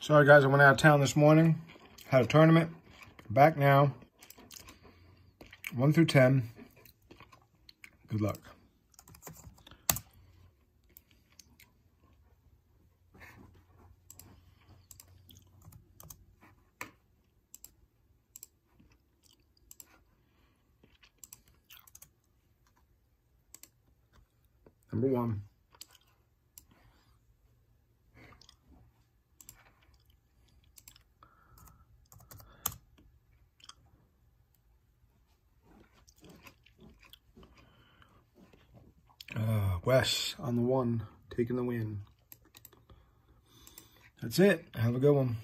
Sorry, guys, I went out of town this morning. Had a tournament. Back now. 1 through 10. Good luck. Number one. Wes on the one, taking the win. That's it. Have a good one.